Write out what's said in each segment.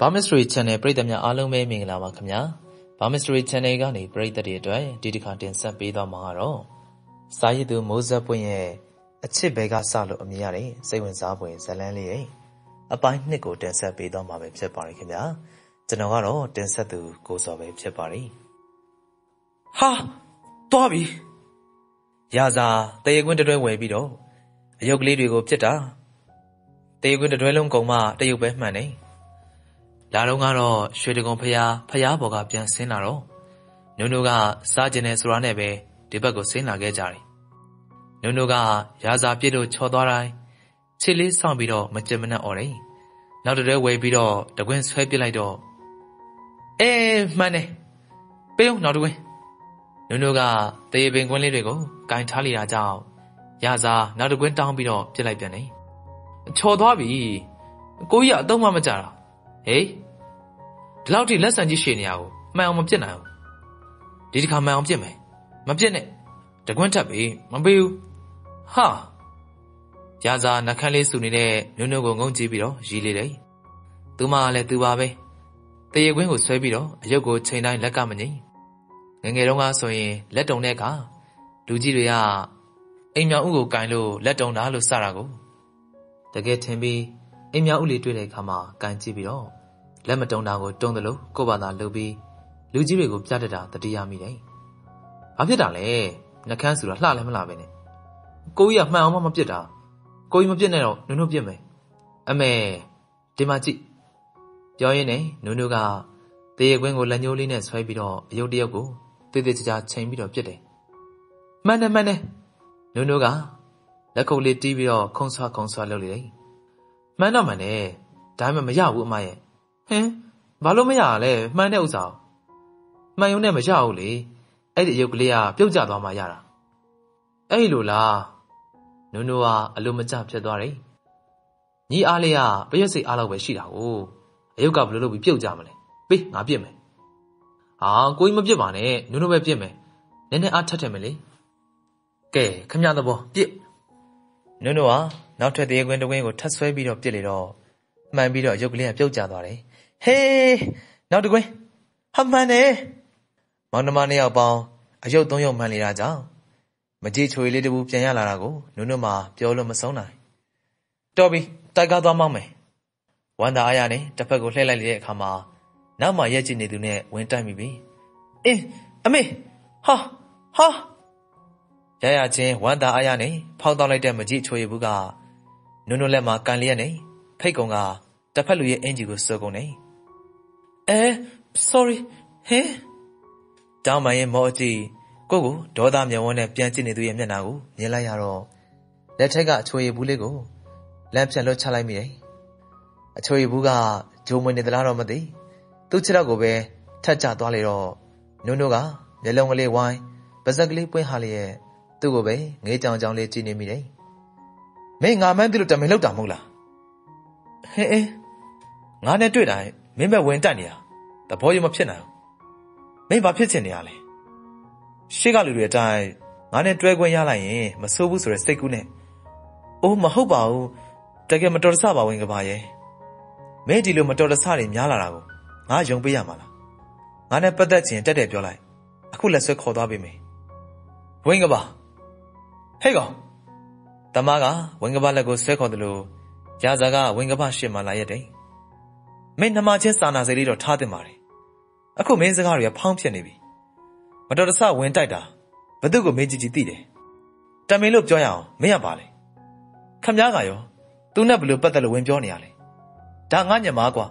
ဘာမစ်ထရီ channel ပရိသတ်များအားလုံးပဲမင်္ဂလာပါခင်ဗျာဘာမစ်ထရီ channel ကနေပရိသတ်တွေအတွက်ဒီတစ်ခါတင်ဆက်ပေးသွားမှာကတော့စာရည်သူမိုးဇက်ပွင့်ရဲ့အချစ်ဘဲကစလို့အမည်ရတဲ့စိတ်ဝင်စားဖွယ်ဇလန်းလေးရဲ့အပိုင်းနှစ်ကိုတင်ဆက်ပေးသွားမှာပဲဖြစ်ပါတယ်ခင်ဗျာကျွန်တော်ကတော့တင်ဆက်သူကိုစော်ပဲဖြစ်ပါတယ်ဟာသွားပြီရာဇာတရေကွင်းတတွဲဝယ်ပြီးတော့အယုတ်ကလေးတွေကိုပြစ်တာတရေကွင်းတတွဲလုံးကုံမှတရုပ်ပဲမှန်တယ် လာတော့ကတော့ရွှေတကုံဖျားဖျားဘော်ကပြန်ဆင်းလာတော့နုံနုကစားကျင်နေဆိုတာနဲ့ပဲဒီဘက်ကိုဆင်းလာခဲ့ကြတယ်နုံနုကရာဇာပြစ်လို့ချော်သွားတိုင်းခြေလေးဆောင်ပြီးတော့မကြင်မနှက်អော်တယ်နောက်တည်းဝေပြီးတော့တကွင်းဆွဲပစ်လိုက်တော့အေးမှန်တယ်ပေးအောင်နောက်တကွင်းနုံနုကတေးပင်ကွင်းလေးတွေကိုကင်ထားလိတာကြောင့်ရာဇာနောက်တကွင်းတောင်းပြီးတော့ပြစ်လိုက်ပြန်တယ်ချော်သွားပြီကိုကြီးကအတော့မှမကြတာဟေး ဒီလောက်ထိလက်ဆန်ကြီးရှည်နေရကိုမှန်အောင်မပြစ်နိုင်ဘူးဒီတစ်ခါမှန်အောင်ပြစ်မယ်မပြစ်နဲ့တကွန်းထပ်ပြီမပေးဘူးဟာရာဇာနှခမ်းလေးစုနေတဲ့နုံနုံကိုငုံကြည့်ပြီးတော့ရီလေးတယ်သူမကလည်းသူပါပဲတရေကွင်းကိုဆွဲပြီးတော့အယုတ်ကိုချိန်တိုင်းလက်ကမငိမ့်ငငယ်တုန်းကဆိုရင်လက်တုံတဲ့ကလူကြီးတွေကအိမ်မြောင်ဥကိုကင်လို့လက်တုံတာလို့စတာကိုတကယ်ထင်ပြီးအိမ်မြောင်ဥလေးတွေ့တဲ့အခါမှာကင်ကြည့်ပြီးတော့ လက်မတုံတာကိုတုံတယ်လို့ကိုယ့်ဘာသာလုပ်ပြီးလူကြီးတွေကိုပြတတ်တာတတိယမိတယ်။ဘာဖြစ်တာလဲ။နှကန်းဆိုတာလှလည်းမလှပဲနဲ့။ကိုကြီးကမှန်အောင်မပြစ်တာ။ကိုကြီးမပြစ်နဲ့တော့နုံနုံပြစ်မယ်။အမေဒီမှာကြည့်။ပြောရင်းနဲ့နုံနုံကတရေကွင်းကိုလက်ညှိုးလေးနဲ့ဆွဲပြီးတော့အယုတ်တရုတ်ကိုတေးသေးချာချာချိန်ပြီးတော့ပြစ်တယ်။မှန်တယ်မှန်တယ်။နုံနုံကလက်ခုပ်လေးတီးပြီးတော့ခုံဆွာခုံဆွာလုပ်လိုက်တယ်။မှန်တော့မှန်တယ်။ဒါမှမရဘူးအမရဲ့ ဟင်ဘာလို့မရလဲမှန်တဲ့ဥစ္စာမှန်ယုံနဲ့မရဘူးလေအဲ့ဒီအယုတ်ကလေးကပြုတ်ကျသွားမှရတာအဲ့လိုလားနုံနုံကအလိုမကျဖြစ်သွားတယ်ညီအားလေးကပရက်စိတ်အားလောက်ပဲရှိတာကိုအယုတ်ကဘယ်လိုလုပ်ပြီးပြုတ်ကြမလဲပေးငါပြစ်မယ်ဟာကိုကြီးမပြစ်ပါနဲ့နုံနုံပဲပြစ်မယ်နည်းနည်းအားထက်ထက်မယ်လေကဲခမရသဘောပြစ်နုံနုံကနောက်ထပ်တရေခွင်းတကွင်းကိုထပ်ဆွဲပြီးတော့ပြစ်လေတော့မှန်ပြီးတော့ရုပ်ကလေးကပြုတ်ကျသွားတယ် ဟေးနောက်တကွင်းဟာမှန်တယ်မောင်နှမနှစ်ယောက်ပေါင်းအယုတ်သုံးယုတ်မှန်နေတာကြောင့်မကြည့်ချွေလေးတပူပြန်ရလာတာကိုနုံနုံမှပြောလို့မဆုံးနိုင်တော်ပြီတိုက်ကားသွားမောင်းမယ်ဝမ်းသာအားရနဲ့တစ်ဖက်ကိုလှည့်လိုက်တဲ့အခါမှာနောက်မှရက်ကြည့်နေသူနဲ့ဝင်တိုက်မိပြီအင်းအမေဟာဟာရရချင်းဝမ်းသာအားရနဲ့ဖောက်တော့လိုက်တဲ့မကြည့်ချွေဘူးကနုံနုံလက်မှာကန်လျက်နဲ့ဖိတ်ကုံကတစ်ဖက်လူရဲ့အင်ဂျီကိုစောကုန်နေ အဲ sorry ဟဲတောင်းမရင်မောအကြည့်ကိုကိုဒေါသမျက်ဝန်းနဲ့ပြန်ကြည့်နေသူရဲ့မျက်နှာကိုမြင်လိုက်ရတော့လက်ထက်ကအချွေရည်ဘူးလေးကိုလမ်းဖြတ်လွတ်ချလိုက်မိတယ်အချွေရည်ဘူးကဂျိုးမွေနေသလားတော့မသိသူ့ခြေထောက်ကိုပဲထက်ကျသွားလေတော့နုံနုံကမျက်လုံးကလေးဝိုင်းပါဇက်ကလေးပွင့်ဟာလျက်သူ့ကိုပဲငေးကြောင်ကြောင်လေးကြည့်နေမိတယ်မင်းငါမှန်းသိလို့တမင်လောက်တာမဟုတ်လားဟဲ့အဲငါနဲ့တွေ့တိုင်း မင်းဘက်ဝင်တက်နေတာသဘောရမဖြစ်နိုင်ဘူးမင်းဘာဖြစ်ချင်နေရလဲရှေ့ကလူတွေအတိုင်းငါနဲ့တွဲခွင့်ရလိုက်ရင်မဆိုးဘူးဆိုတဲ့စိတ်ကူးနဲ့အိုးမဟုတ်ပါဘူးတကယ်မတော်တဆပါဝင်ကပါရဲ့မင်းဒီလိုမတော်တဆတွေများလာတာကိုငါယုံပေးရမှာလားငါနဲ့ပတ်သက်ချင်တက်တယ်ပြောလိုက်အခုလက်ဆွဲခေါ်သွားပေးမယ်ဝင်ကပါဟဲ့ကောင်တမကဝင်ကပါလက်ကိုဆွဲခေါ်တယ်လို့ရာဇာကဝင်ကပရှစ်မှလာရက်တယ် မင်းနှမချင်းစာနာစိတ်လေးတော့ထားတင်ပါတယ်အခုမင်းစကားတွေကဖောင်းဖြစ်နေပြီမတော်တဆဝင်တိုက်တာဘသူ့ကိုမင်းကြည့်ကြည့်သိတယ်တမင်လို့ပြောရအောင်မင်းရပါလေခမည်းကရောသူနဲ့ဘလို့ပတ်သက်လို့ဝင်ပြောနေရလဲဒါငါညမားကွာ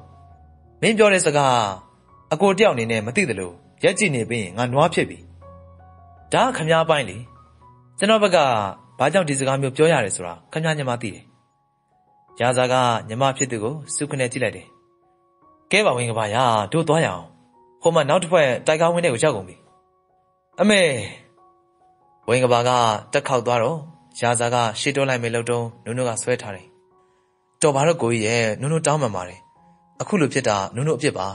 မင်းပြောတဲ့စကားအကိုတယောက်အနေနဲ့မသိသလိုရက်ကြည့်နေပြီးရင်ငါနွားဖြစ်ပြီဒါခမည်းပိုင်းလေကျွန်တော်ဘက်ကဘာကြောင့်ဒီစကားမျိုးပြောရတယ်ဆိုတာခမည်းညမားသိတယ်ရာဇာကညီမဖြစ်သူကိုစုခနဲ့ကြည့်လိုက်တယ်။ ကဲပါဝင်ကပါရာတို့သွားရအောင်။ဟိုမှာနောက်တစ်ဖက်တိုက်ကားဝင်းတဲ့ကိုရောက်ကုန်ပြီ။အမေဝင်ကပါကတက်ခေါက်သွားတော့ရာဇာကရှေ့တိုးလိုက်မယ်လို့တုံးနုံနုံကဆွဲထားတယ်။တော်ပါတော့ကိုကြီးရဲ့နုံနုံတောင်းမှန်ပါတယ်။အခုလိုဖြစ်တာနုံနုံအဖြစ်ပါ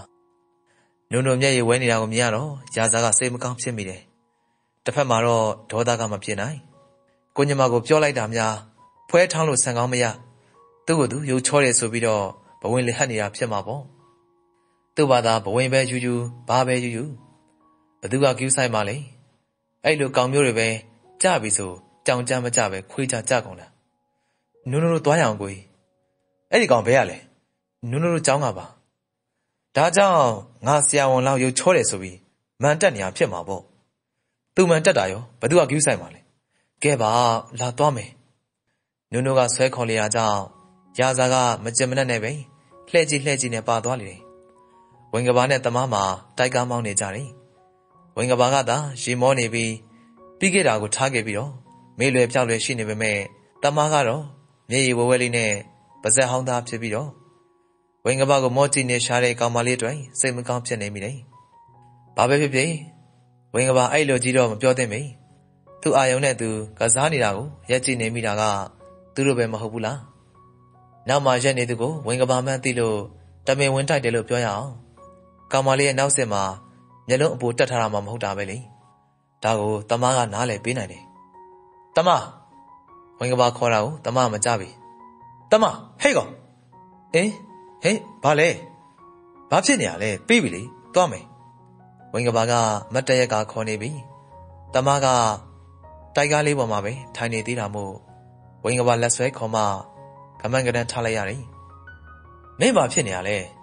။နုံနုံမျက်ရည်ဝဲနေတာကိုမြင်ရတော့ရာဇာကစိတ်မကောင်းဖြစ်မိတယ်။တစ်ဖက်မှာတော့ဒေါသကမဖြစ်နိုင်။ကိုညမကိုပြောလိုက်တာများဖွဲထောင်းလို့ဆန်ကောင်းမရ။သူ့ကိုသူရုပ်ချောတယ်ဆိုပြီးတော့ဘဝင်လေဟတ်နေတာဖြစ်မှာပေါ့ သူ့ဘာသာဘဝင်ပဲယူယူဘာပဲယူယူဘသူကကျူးဆိုင်မှလဲအဲ့လိုကောင်မျိုးတွေပဲကြပြီဆိုကြောင်ကြမ်းမကြပဲခွေးကြကြကုန်တာနုံနုံတို့သွားရအောင်ကိုကြီးအဲ့ဒီကောင်ဘဲရလဲနုံနုံတို့ကြောင်းကပါဒါကြောင့်ငါဆရာဝန်လောက်ရုပ်ချောတယ်ဆိုပြီးမန်တက်နေရဖြစ်မှာပေါ့သူမန်တက်တာရောဘသူကကျူးဆိုင်မှလဲကဲပါလာသွားမယ်နုံနုံကဆွဲခေါ်လျာကြောင့်ရာဇာကမကြင်မနဲ့နဲ့ပဲလှဲ့ကြည့်လှဲ့ကြည့်နဲ့ပါသွားလေတယ် ဝင်ကဘာနဲ့တမမှာတိုက်ကားမောင်းနေကြတယ်ဝင်ကဘာကသာရေမောနေပြီးပြီးခဲ့တာကိုထားခဲ့ပြီးတော့မေးလွယ်ပြောက်လွယ်ရှိနေပေမဲ့တမကတော့မျက်ရည်ဝဲဝဲလေးနဲ့ပါဇက်ဟောင်းသားဖြစ်ပြီးတော့ဝင်ကဘာကိုမောကြည့်နေရှာတဲ့ကောင်မလေးတွေစိတ်မကောင်းဖြစ်နေမိတယ်။ဘာပဲဖြစ်ဖြစ်ဝင်ကဘာအဲ့လိုကြီးတော့မပြောသင့်မေ။သူအာယုံနဲ့သူကစားနေတာကိုရက်ကြည့်နေမိတာကသူတို့ပဲမဟုတ်ဘူးလား။နောက်မှရက်နေသူကိုဝင်ကဘာမှန်းသိလို့တမင်ဝင်တိုက်တယ်လို့ပြောရအောင်။ ကောင်မလေးရဲ့နောက်စစ်မှာမျက်လုံးအပူတက်ထားတာမှမဟုတ်တာပဲလေ။ဒါကိုတမားကနားလည်ပေးနိုင်တယ်။တမဝင်ကဘာခေါ်တာကိုတမမကြပြီ။တမဟဲ့ကောင်အင်းဟဲ့ဘာလဲဘာဖြစ်နေရလဲပြီးပြီလေသွားမယ်။ဝင်ကဘာကမတ်တရက်ကခေါ်နေပြီ။တမကတိုက်ကားလေးပေါ်မှာပဲထိုင်နေသေးတာမို့ဝင်ကဘာလက်ဆွဲခေါ်မှကမန်ကနန်ထားလိုက်ရတယ်။မင်းဘာဖြစ်နေရလဲ။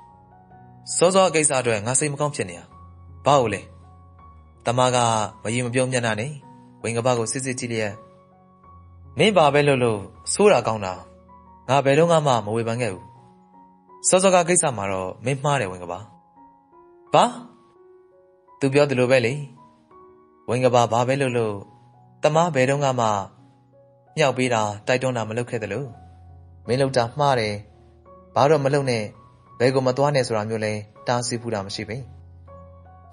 စောစောကိစ္စအတွက်ငါစိတ်မကောင်းဖြစ်နေရ။ဘာလို့လဲ။တမကမရင်မပြုံးမျက်နှာနဲ့ဝင်ကဘာကိုစစ်စစ်ကြည့်လျက်မင်းဘာပဲလုပ်လို့ဆိုးတာကောင်းတာငါဘယ်တော့မှမဝေဖန်ခဲ့ဘူးစောစောကကိစ္စမှာတော့မင်းမှားတယ်ဝင်ကပါဘာသူပြောတယ်လို့ပဲလေဝင်ကပါဘာပဲလုပ်လို့တမားဘယ်တော့မှမြောက်ပေးတာတိုက်တွန်းတာမလုပ်ခဲ့တယ်လို့မင်းလုပ်တာမှားတယ်ဘာတော့မလုပ်နဲ့ ဘယ်ကိုမသွားနဲ့ဆိုတာမျိုးလဲတားဆီးဖူးတာမရှိဘူး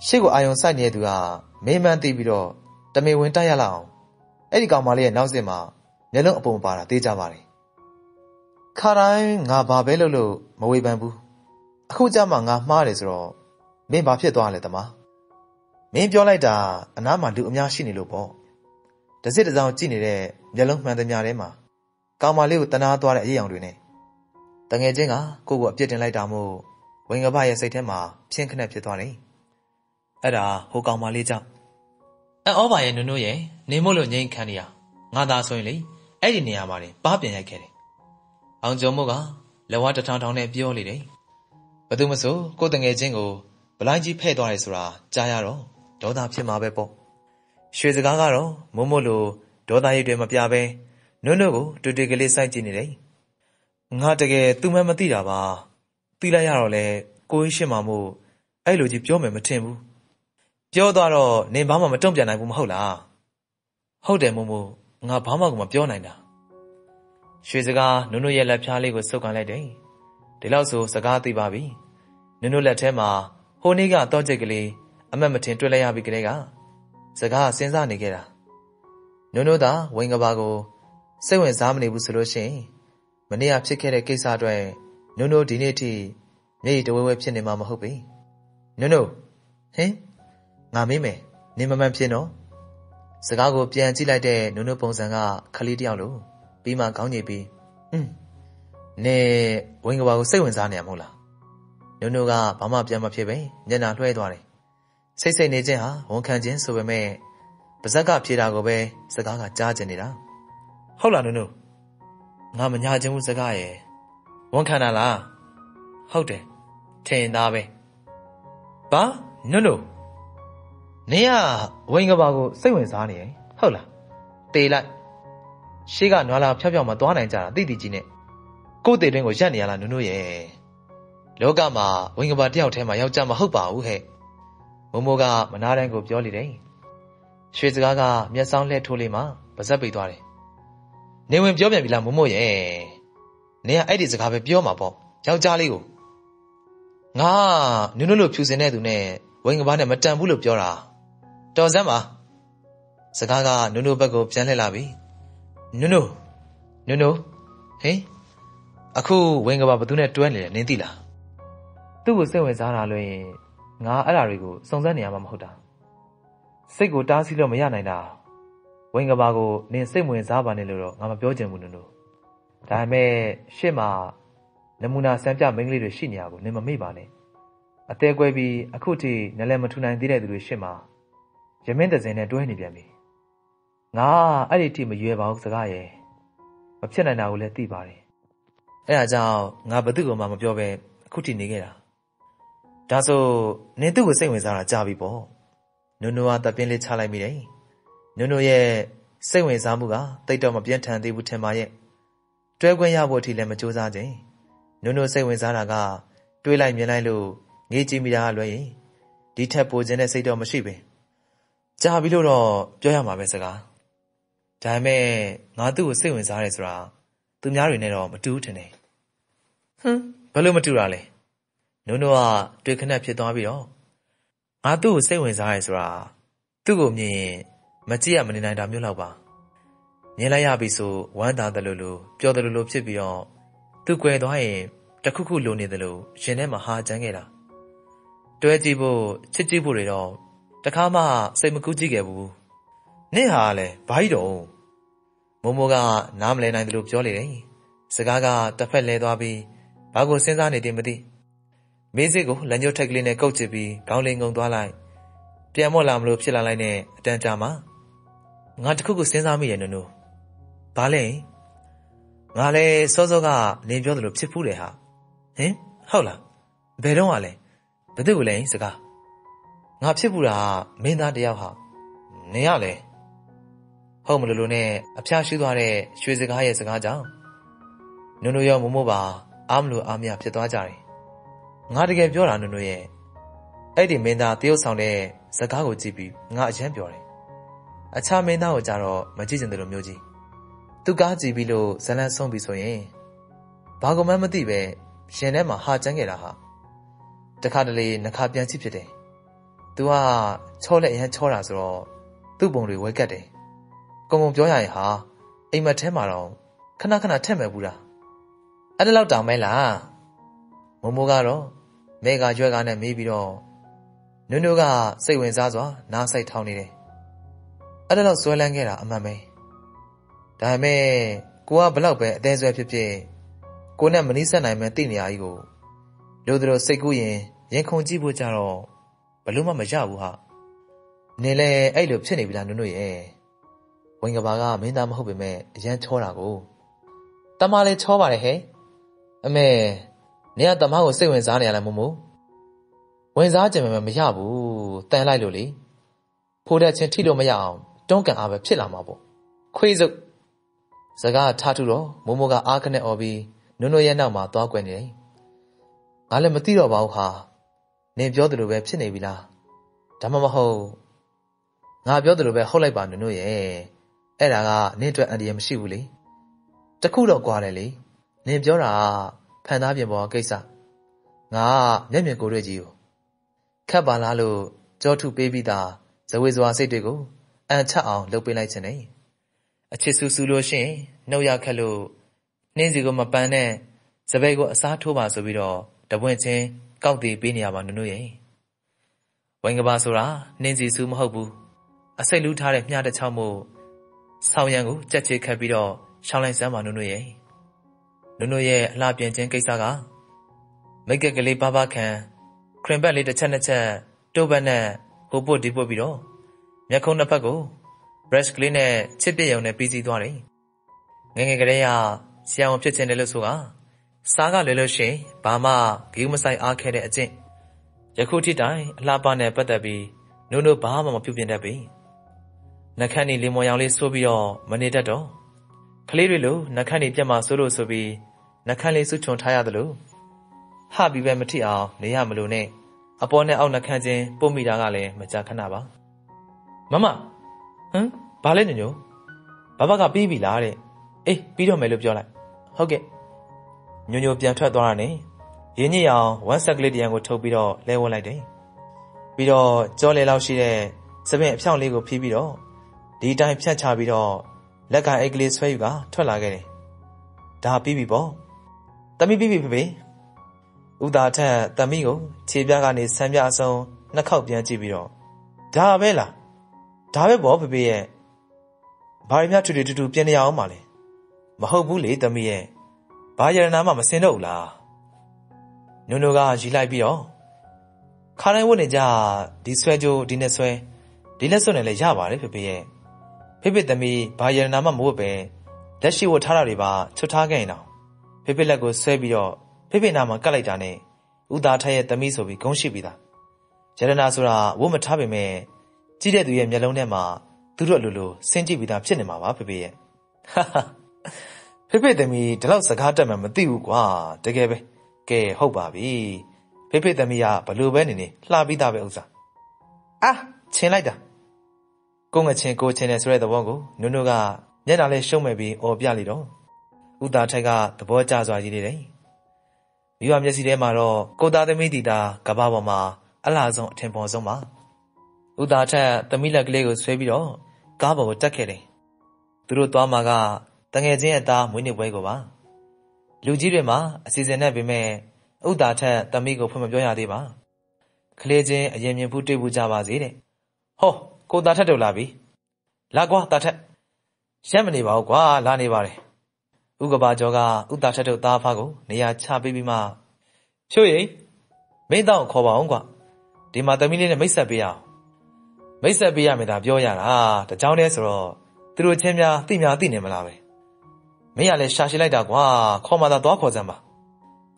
ရှေ့ကိုအာယုံစိုက်နေတဲ့သူကမင်းမှန်းသိပြီးတော့တမေဝင်တိုက်ရလောက်အောင်အဲ့ဒီကောင်မလေးရဲ့နောက်စစ်မှာမျက်လုံးအပုံပါတာသိကြပါတယ်ခါတိုင်းငါဘာပဲလုပ်လို့မဝေဖန်ဘူးအခုကြမှာငါမှားတယ်ဆိုတော့မင်းဘာဖြစ်သွားလဲတမမင်းပြောလိုက်တာအနားမှာလူအများရှိနေလို့ပေါ့တစစ်တစောင်းကြည့်နေတဲ့မျက်လုံးမှန်သမျှထဲမှာကောင်မလေးကိုတနာသွားတဲ့အရေးအောင်တွေနဲ့ တငယ်ချင်းကကိုကိုအပြစ်တင်လိုက်တာမို့ဝင်ကပရဲ့စိတ်ထဲမှာဖြင်းခနဲ့ဖြစ်သွားတယ်အဲ့ဒါဟိုကောင်မလေးကြောင့်အန်ဩပါရဲ့နုံနုံရဲ့နေမို့လို့ငိမ့်ခံနေရငါသာဆိုရင်လေအဲ့ဒီနေရာမှာနေပါပြန်ရိုက်ခဲ့တယ်။အောင်ကျော်မို့ကလက်ဝါးတထောင်ထောင်နဲ့ပြောလေတယ်။ဘသူမဆိုကိုတငယ်ချင်းကိုဗလိုင်းကြီးဖဲ့သွားတယ်ဆိုတာကြားရတော့ဒေါသဖြစ်မှာပဲပေါ့။ရွှေစကားကတော့မို့မို့လို့ဒေါသရိပ်တွေမပြဘဲနုံနုံကိုတူတူကလေးစိုက်ကြည့်နေတယ်။ ငါတကယ် သူမှမသိတာပါ။သိလိုက်ရတော့လေကိုကြီးရှင်းမှာမို့ အဲ့လိုကြီးပြောမယ်မထင်ဘူး။ပြောသွားတော့ နင်ဘာမှ မတုံ့ပြန်နိုင်ဘူး မဟုတ်လား။ဟုတ်တယ်မို့မို့ ငါဘာမှကို မပြောနိုင်တာ ရွှေစကား နုံနုရဲ့ လက်ဖြားလေးကိုစုပ်ကန်လိုက်တယ် ဒီလောက်ဆို စကားသိပါပြီ နုံနုလက်ထဲမှာ ဟိုနေ့ကတော့ကြိတ်ကလေး အမတ်မထင် တွေ့လိုက်ရပြီကလေးက စကားစဉ်းစားနေခဲ့တာ နုံနုသာ ဝင်းကဘာကို စိတ်ဝင်စားမနေဘူးဆိုလို့ရှိရင် မနေ့ကဖြစ်ခဲ့တဲ့ကိစ္စအတွက်နုံနုဒီနေ့ထိမျက်ရည်တဝဲဝဲဖြစ်နေမှာမဟုတ်ပြီနုံနုဟင်ငါမေးမယ်နင်မမှန်ဖြစ်နော်စကားကိုပြန်ကြည့်လိုက်တဲ့နုံနုပုံစံကခလေးတယောက်လိုပြီးမှခေါင်းညိပြီးอืมနေဝင်းကဘာကိုစိတ်ဝင်စားနေရမဟုတ်လားနုံနုကဘာမှပြန်မဖြစ်ပဲညနာလွှဲသွားတယ်စိတ်စိတ်နေခြင်းဟာဝန်ခံခြင်းဆိုပေမဲ့ပါဇက်ကဖြေတာကိုပဲစကားကကြားကျင်နေတာဟုတ်လားနုံနု ငါမညာခြင်းဘူးစကားရဲ့ဝန်ခံတာလားဟုတ်တယ်ထင်သားပဲဘာနုံနုနင်ကဝိန်ကဘာကိုစိတ်ဝင်စားနေရင်ဟုတ်လားတေလိုက်ရှေ့ကနွားလာဖြောက်ဖြောက်မသွားနိုင်ကြတာတိတိကြီးနဲ့ကို့တေတွင်းကိုရက်နေရလားနုံနုရဲ့လောကမှာဝိန်ကဘာတယောက်တည်းမှာယောက်ျားမဟုတ်ပါဘူးဟဲ့မိုးမိုးကမနာတန်းကိုပြောလိတယ်ရွှေစကားကမျက်စောင်းလှဲ့ထိုးလေးမှပါဇက်ပိတ်သွားတယ် နေဝင်ပြောပြန်ပြီလားမိုးမိုးရဲ့နေကအဲ့ဒီစကားပဲပြောမှာပေါ့ယောက်ျားလေးကိုငါနုံနုလို့ဖြူစင်တဲ့သူနဲ့ဝိန်ကဘာနဲ့မတန်ဘူးလို့ပြောတာတော်စမ်းပါစကားကနုနုဘက်ကိုပြန်လှည့်လာပြီနုနုနုနုဟေးအခုဝင်းကဘာဘသူနဲ့တွဲနေတယ်နင်းသိလားသူ့ကိုစိတ်ဝင်စားတာလို့ရင်ငါအဲ့ဓာတွေကိုစုံစမ်းနေရမှာမဟုတ်တာစိတ်ကိုတားဆီးလို့မရနိုင်တာ ဝင်းကဘာကိုနင်စိတ်ဝင်စားပါနဲ့လို့တော့ငါမပြောချင်ဘူးနုနုဒါပေမဲ့ရှေ့မှာနမူနာစံပြမိန်းကလေးတွေရှိနေရကိုနင်မမေ့ပါနဲ့အသေးကွဲပြီးအခုထိနလည်းမထူနိုင်သေးတဲ့သူတွေရှစ်မှာရမင်းတစင်နဲ့တွဲနေပြန်ပြီငါအဲ့ဒီထိမရွယ်ပါဘူးစကားရဲ့မဖြစ်နိုင်တာကိုလည်းသိပါတယ်အဲ့ဒါကြောင့်ငါဘသူ့ကိုမှမပြောဘဲအခုထိနေခဲ့တာဒါဆိုနင်သူ့ကိုစိတ်ဝင်စားတာကြာပြီပေါ့နုံနုံကတပြင်းလေးချလိုက်မိတယ် နုံနုံရဲ့စိတ်ဝင်စားမှုကတိတ်တော့မပြင်းထန်သေးဘူးထင်ပါရဲ့တွဲခွင့်ရဖို့အထိလည်းမကြိုးစားခြင်းနုံနုံစိတ်ဝင်စားတာကတွေးလိုက်မြင်လိုက်လို့ငေးကြည့်မိတာလွယ်ရင်ဒီထက်ပိုခြင်းတဲ့စိတ်တော့မရှိပင်ကြာပြီလို့တော့ပြောရမှာပဲစကားဒါပေမဲ့ငါသူ့ကိုစိတ်ဝင်စားတယ်ဆိုတာသူများတွေနဲ့တော့မတူဘူးထင်တယ်ဟွန်းဘယ်လိုမတူတာလဲနုံနုံကတွေ့ခဏဖြစ်သွားပြီးတော့ငါသူ့ကိုစိတ်ဝင်စားရဲဆိုတာသူ့ကိုမြင်ရင် မကြည့်ရမနေနိုင်တာမျိုးလောက်ပါမြင်လိုက်ရပြီဆိုဝမ်းသာတယ်လို့လို့ပျော်တယ်လို့လို့ဖြစ်ပြီးတော့သူ့ကွယ်သွားရင်တခုခုလိုနေတယ်လို့ရှင်ထဲမှာဟာကြမ်းခဲ့တာတွဲကြည့်ဖို့ချစ်ကြည့်ဖို့တွေတော့တခါမှစိတ်မကူးကြည့်ခဲ့ဘူးနင့်ဟာလည်းဘာကြီးတော့မိုးမိုးကနားမလဲနိုင်တယ်လို့ပြောလေတယ်စကားကတစ်ဖက်လဲသွားပြီးဘာကိုစဉ်းစားနေတယ်မသိမင်းစိတ်ကိုလက်ညှိုးထက်ကလေးနဲ့ကုတ်ချစ်ပြီးခေါင်းလေးငုံသွားလိုက်ပြန်မော့လာမလို့ဖြစ်လာလိုက်နဲ့အတန်ကြာမှာ ငါတခုခုစဉ်းစားမိရဲ့နုံနုံဘာလဲငါလည်းစောစောကလင်းပြောသလိုဖြစ်ဖူးတယ်ဟာဟင်ဟုတ်လားဘယ်တော့မှလဲဘယ်သူ့ကိုလဲစကားငါဖြစ်ဖူးတာမင်းသားတယောက်ဟာနေရလဲဟုတ်မလို့လို့နဲ့အဖျားရှိသွားတဲ့ရွှေစကားရဲ့စကားကြောင့်နုံနုံရောမမို့ပါအားမလို့အားမရဖြစ်သွားကြတယ်ငါတကယ်ပြောတာနုံနုံရဲ့အဲ့ဒီမင်းသားတရုတ်ဆောင်တဲ့စကားကိုကြည့်ပြီးငါအယမ်းပြောတယ် အခြားမင်းသားကိုကြတော့မကြည့်ချင်တယ်လို့မျိုးကြီးသူကားကြည့်ပြီးလို့ဇလန်ဆုံးပြီဆိုရင်ဘာကမှမသိပဲရှင်ထဲမှာဟာကျန်းခဲ့တာဟာတခါတလေနှခါပြန်ကြည့်ဖြစ်တယ်သူကချောလက်အရန်ချောတာဆိုတော့သူ့ပုံတွေဝဲကတ်တယ်ကုံကုံပြောရရင်ဟာအိမ်မက်ထဲမှာတော့ခဏခဏထက်မဲ့ဘူးလားအဲ့ဒါလောက်တောင်မဲလားမမိုးကတော့မဲကရွက်ကနဲ့မေးပြီးတော့နုံနုကစိတ်ဝင်စားစွာနားဆိုင်ထောင်းနေတယ် အဲ့ဒါလောက်ဆွဲလန်းခဲ့တာအမှန်ပဲဒါပေမဲ့ကိုကဘလောက်ပဲအသေးဆွဲဖြစ်ဖြစ်ကိုနဲ့မနီးဆက်နိုင်မဲ့တိနေရာကြီးကိုလို့တို့စိတ်ကူးရင်ရင်ခုန်ကြည့်ဖို့ကြတော့ဘလို့မှမရဘူးဟာနေလဲအဲ့လိုဖြစ်နေပြီလားနုံနုရဲ့ဝင်ကဘာကမင်းသားမဟုတ်ပေမဲ့အရန်ချောတာကိုတမလည်းချောပါတယ်ဟဲ့အမေနေကတမကိုစိတ်ဝင်စားနေရလားမမို့ဝင်စားကြင်မှမရဘူးတန်လိုက်လို့လေဖိုးတဲ့ချင်းထိလို့မရအောင် တွန်းကန်အားပဲဖြစ်လာမှာပေါ့ခွေးစုပ်စကားထားထူတော့မိုးမိုးကအားခနဲ့អော်ပြီးနုံနုံရဲ့နောက်မှာသွားကွယ်နေတယ်ငါလည်းမသိတော့ပါဘူးဟာနင်ပြောသလိုပဲဖြစ်နေပြီလားဒါမှမဟုတ်ငါပြောသလိုပဲဟုတ်လိုက်ပါနုံနုံရဲ့အဲ့ဒါကနင့်အတွက်အန္တရာယ်မရှိဘူးလေတခုတော့ကွာတယ်လေနင်ပြောတာဖန်သားပြင်ပေါ်ကိစ္စငါမျက်မြင်ကိုယ်တွေ့ကြီးကိုခက်ပါလားလို့ကြောထုပေးပြီးသားဇဝေဇဝါစိတ်တွေကို အန်ချက်အောင်လုပ်ပေးလိုက်ခြင်းနဲ့အချစ်ဆူဆူလို့ရှိရင်နှုတ်ရခက်လို့နှင်းစီကိုမပန်းနဲ့စပယ်ကိုအစားထိုးပါဆိုပြီးတော့တပွင့်ချင်းကောက်တည်ပေးနေရပါနုံနုရဲ့ဝိုင်ကဘာဆိုတာနှင်းစီဆူမဟုတ်ဘူးအစိတ်လူးထားတဲ့မြတစ်ချောင်းမို့ဆောင်းရံကိုကြက်ချေခတ်ပြီးတော့ရှောင်းလိုက်စမ်းပါနုံနုရဲ့နုံနုရဲ့အလှပြင်ခြင်းကိစ္စကမိတ်ကက်ကလေးပါပါခံခရင်ဘက်လေးတစ်ချက်နှစ်ချက်တိုးဘက်နဲ့ဟိုပုတ်ဒီပုတ်ပြီးတော့ မျက်ခုံးနှစ်ဖက်ကို brush ကလေးနဲ့ချစ်ပြည့်ရုံနဲ့ပြီးစီးသွားတယ်ငငယ်ကလေးကဆရာဝန်ဖြစ်ခြင်းတယ်လို့ဆိုကစားကလွယ်လို့ရှိရင်ဘာမှဂိူးမဆိုင်အားခဲတဲ့အကျင့်ယခုထိတိုင်အလှပနဲ့ပတ်သက်ပြီးနုံနုဘာမှမပြုတ်ပြင်းတတ်ပြီနှခမ်းနီလီမွန်ရောင်လေးဆိုးပြီးတော့မနေတတ်တော့ကလေးတွေလိုနှခမ်းနီပြက်မှဆိုးလို့ဆိုပြီးနှခမ်းလေးစွချွန်ထားရတယ်လို့ဟပြီးပဲမထိအောင်နေရမလို့နဲ့အပေါ်နဲ့အောက်နှခမ်းချင်းပုတ်မိတာကလည်းမကြခဏပါ မမဟမ်ဘာလဲညညဘဘကပြီးပြီလားတဲ့အေးပြီးတော့မယ်လို့ပြောလိုက်ဟုတ်ကဲ့ညညပြန်ထွက်သွားတာနဲ့ရင်းညစ်အောင်ဝက်ဆက်ကလေးတရံကိုထုတ်ပြီးတော့လဲဝတ်လိုက်တယ်ပြီးတော့ကြောလေလောက်ရှိတဲ့စပင်အဖြောင့်လေးကိုဖြီးပြီးတော့ဒီအတိုင်းဖြတ်ချပြီးတော့လက်ကအိတ်ကလေးဆွဲယူကထွက်လာခဲ့တယ်ဒါပြီးပြီပေါ့တမိပြီးပြီဖေဖေဥသာထက်တမိကိုခြေပြားကနေဆမ်းပြအစုံနှစ်ခေါက်ပြန်ကြည့်ပြီးတော့ဒါပဲလား ဒါပဲပေါ့ဖေဖေရဲ့ဘာရမြထူထူတူတူပြင်နေရအောင်ပါလေမဟုတ်ဘူးလေတမိရဲ့ဘာရတနာမှမစင်တော့ဘူးလားနုံနုကရီလိုက်ပြီးတော့ခါတိုင်းဝတ်နေကြဒီဆွဲကြိုးဒီနဲ့ဆွဲဒီလက်စွပ်နဲ့လည်းရပါတယ်ဖေဖေရဲ့ဖေဖေသမီးဘာရနာမှမဝတ်ပဲလက်ရှိဝတ်ထားတာတွေပါချွတ်ထားခဲ့ရင်တော့ဖေဖေလက်ကိုဆွဲပြီးတော့ဖေဖေနာမှာကတ်လိုက်တာနဲ့ဥသားထက်ရဲ့သမီးဆိုပြီးဂုံးရှိပြီးသားရတနာဆိုတာဝတ်မထားပေမဲ့ ကြည့်တဲ့သူရဲ့မျက်လုံးထဲမှာသူတို့လိုလိုစဉ်းကြည့်ပြီးသားဖြစ်နေမှာပါဖေဖေရဲ့ဟာဟာဖေဖေသမီးဒီလောက်စကားတက်မှမသိဘူးကွာတကယ်ပဲကဲဟုတ်ပါပြီဖေဖေသမီးကဘလို့ပဲနေနေလှပြီးသားပဲဥစားအာချင်လိုက်တာကိုငချင်းကိုချင်းနဲ့ဆိုတဲ့သဘောကိုနုံနုကမျက်နှာလေးရှုံးမဲ့ပြီးអော်ပြလိုက်တော့ဥသားထိုက်ကသဘောကျစွာကြီးနေတယ်မိဘမျက်စိထဲမှာတော့ကိုသားသမီးတီတာကဘာပေါ်မှာအလားဆုံးအထင်ပေါ်ဆုံးပါ ဥသားထက်သမီးလက်ကလေးကိုဆွဲပြီးတော့ကားပေါ်ကိုတက်ခဲ့တယ်သူတို့သွားမှာကတငယ်ချင်းရဲ့သားမွေးနေ့ပွဲကိုပါလူကြီးတွေမှာအစီအစဉ်နဲ့ပေမဲ့ဥတာထက်သမီးကိုဖွင့်မပြောရသေးပါကလေးချင်းအရင်မြင်ဘူးတွေ့ဘူးကြပါစေတဲ့ဟောကိုတာထက်တို့လာပြီလာကွာတာထက်ရက်မနေပါဘူးကွာလာနေပါတယ်ဥကဘာကျော်ကဥတာထက်တို့သားဖားကိုနေရာချပေးပြီးမှဖြိုးရိပ်မင်းတော့ခေါ်ပါအောင်ကွာဒီမှာသမီးလေးနဲ့မိတ်ဆက်ပေးအောင် မိတ်ဆက်ပေးရမယ်ဒါပြောရတာတကြောင်တည်းဆိုတော့သူတို့ချင်းများသိများသိနေမလားပဲမင်းကလည်းရှာရှိလိုက်တာကွာခေါ်မှသာသွားခေါ်စမ်းပါ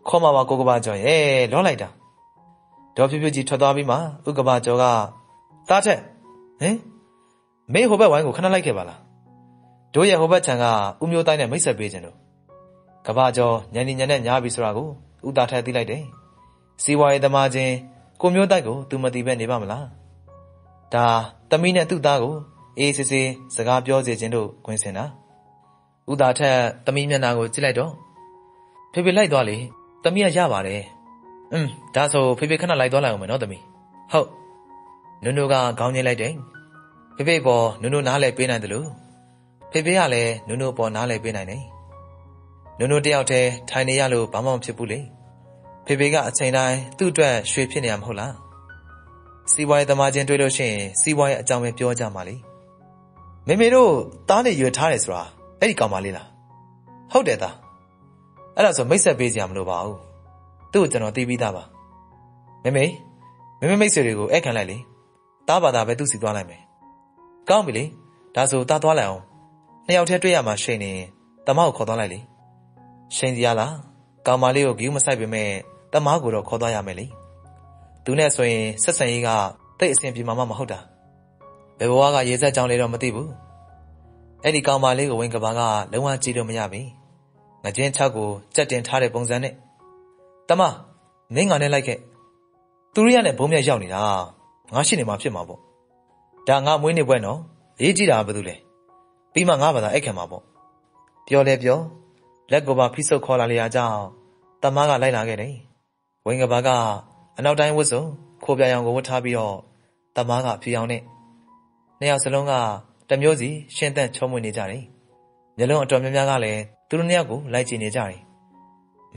ခေါ်မှပါကိုကဘာကျော်ရဲ့လောလိုက်တာဒေါ်ဖြူဖြူကြီးထွက်သွားပြီးမှဥကဘာကျော်ကတားထက်ဟင်မင်းဟိုဘက်ဝိုင်းကိုခဏလိုက်ခဲ့ပါလားတို့ရဲ့ဟိုဘက်ခြံကဥမျိုးတိုင်းနဲ့မိတ်ဆက်ပေးခြင်းတို့ကဘာကျော်ညံနေညံနဲ့ညားပြီဆိုတာကိုဥတာထက်သိလိုက်တယ်စီဝါရေးသမားချင်းကိုမျိုးတိုက်ကိုသူမသိပဲနေပါမလား ဒါသမီးနဲ့သူ့သားကိုအေးစစ်စစ်စကားပြောစေခြင်းတို့ခွင်စင်တာဥသာထက်သမီးမျက်နှာကိုကြည့်လိုက်တော့ဖေဖေလိုက်သွားလေသမီးကရပါတယ်อืมဒါဆိုဖေဖေခဏလိုက်သွားလိုက်အောင်မယ်နော်သမီးဟုတ်နုံနုကခေါင်းငိမ့်လိုက်တယ်ဖေဖေပေါ်နုံနုနားလဲပေးနိုင်တယ်လို့ဖေဖေကလည်းနုံနုပေါ်နားလဲပေးနိုင်တယ်နုံနုတယောက်တည်းထိုင်နေရလို့ဘာမှမဖြစ်ဘူးလေဖေဖေကအချိန်တိုင်းသူ့အတွက်ရွှေဖြစ်နေရမဟုတ်လား စီးပွားရေးသမားချင်းတွေ့လို့ရှိရင်စီးပွားရေးအကြောင်းပဲပြောကြမှာလေမေမေတို့သားနဲ့ရွယ်ထားတယ်ဆိုတာအဲ့ဒီကောင်မလေးလားဟုတ်တယ်သားအဲ့ဒါဆိုမိတ်ဆက်ပေးစရာမလိုပါဘူးသူ့ကိုကျွန်တော်သိပြီးသားပါမေမေမေမေမိတ်ဆွေတွေကိုအဲ့ခံလိုက်လေတားပါတာပဲသူ့စီသွားလိုက်မယ်ကောင်းပြီလေဒါဆိုတားသွားလိုက်အောင်နှစ်ယောက်တည်းတွေ့ရမှာရှိနေတမကိုခေါ်သွားလိုက်လေရှိန်စီရလားကောင်မလေးကိုဂယူးမဆိုင်ပေမဲ့တမကိုတော့ခေါ်သွားရမယ်လေ သူနဲ့ဆိုရင်ဆက်ဆံရေးကတိတ်အဆင်ပြေမှာမဟုတ်တာဘယ်ဘဝကရေဆက်ကြောင်းလေးတော့မသိဘူးအဲ့ဒီကောင်မလေးကိုဝင်ကဘာကလုံးဝကြည့်လို့မရပြီငကြင်းချောက်ကိုကြက်တင်ထားတဲ့ပုံစံနဲ့တမမင်းငါနဲ့လိုက်ခဲ့သူရိယနဲ့ဘုံမြတ်ရောက်နေတာငါရှိနေမှာဖြစ်မှာပေါ့ဒါငါမွေးနေပွဲနော်ရေးကြည့်တာဘာလို့လဲပြီးမှငါဘာသာအိတ်ခံမှာပေါ့ပြောလဲပြောလက်ကိုပါဖိဆုပ်ခေါ်လာလျာကြောင့်တမကလိုက်လာခဲ့တယ်ဝင်ကဘာက အနောက်တိုင်းဝတ်စုံခိုးပြရောင်ကိုဝတ်ထားပြီးတော့တမကဖြူရောင်နဲ့နှစ်ယောက်စလုံးကတမျိုးစီရှင်းသက်ချုံးမွေနေကြတယ်မျက်လုံးအတော်များများကလည်းသူတို့နှစ်ယောက်ကိုလိုက်ကြည့်နေကြတယ်